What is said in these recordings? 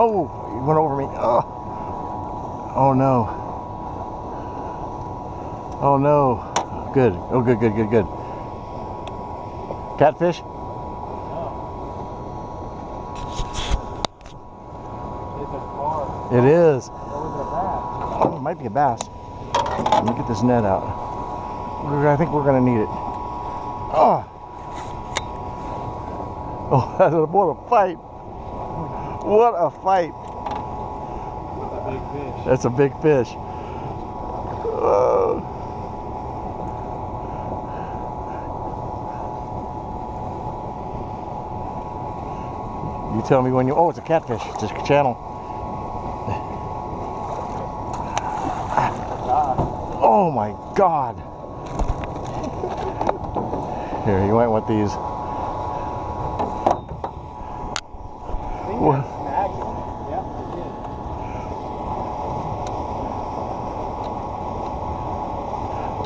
Oh, he went over me. Oh, oh no. Oh no. Good. Oh, good, good, good, good. Catfish? Car. It is. Oh, it might be a bass. Let me get this net out. I think we're gonna need it. Oh. Oh, what a fight. What a fight. It's a big fish. That's a big fish. Oh. You tell me when you. Oh, it's a catfish. It's a channel. Oh my God. Here, you might want these. What? that snagged it. Yep, it did.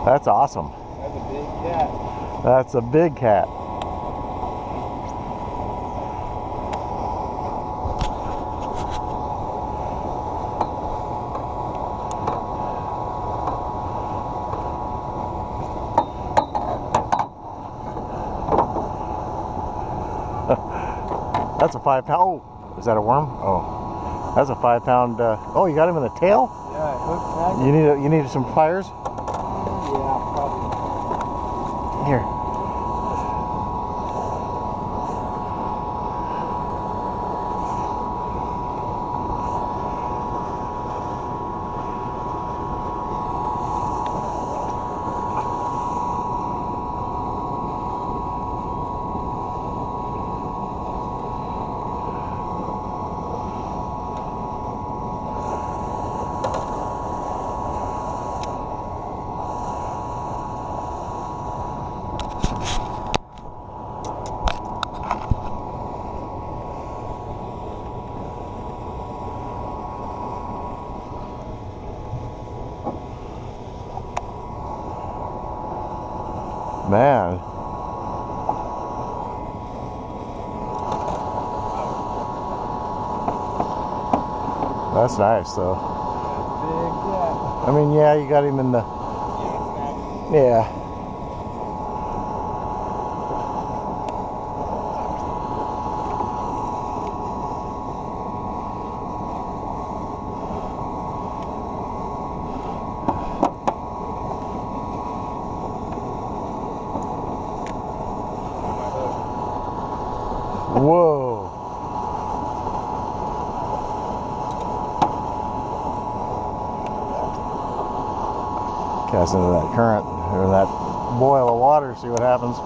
That's awesome. That's a big cat. That's a big cat. That's a five pound. Oh, is that a worm? Oh, that's a five pound. Uh, oh, you got him in the tail. Yeah. You need a, you need some pliers. Here. Man. That's nice though. I mean, yeah, you got him in the. Yeah, Whoa. Cast into that current or that boil of water, see what happens.